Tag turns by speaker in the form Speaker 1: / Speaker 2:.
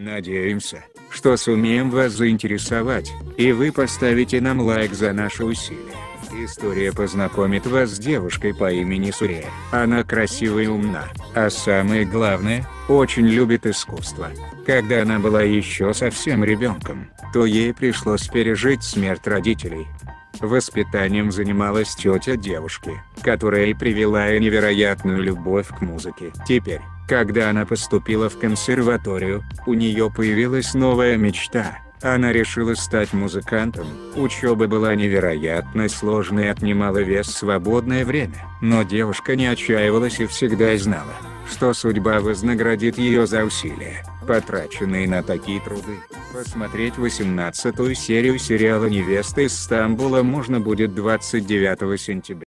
Speaker 1: Надеемся, что сумеем вас заинтересовать, и вы поставите нам лайк за наши усилия. История познакомит вас с девушкой по имени Сурия. Она красива и умна, а самое главное, очень любит искусство. Когда она была еще совсем ребенком, то ей пришлось пережить смерть родителей. Воспитанием занималась тетя девушки, которая и привела ей невероятную любовь к музыке. Теперь, когда она поступила в консерваторию, у нее появилась новая мечта. Она решила стать музыкантом. Учеба была невероятно сложной и отнимала вес свободное время. Но девушка не отчаивалась и всегда знала, что судьба вознаградит ее за усилия, потраченные на такие труды. Посмотреть 18 серию сериала «Невеста из Стамбула» можно будет 29 сентября.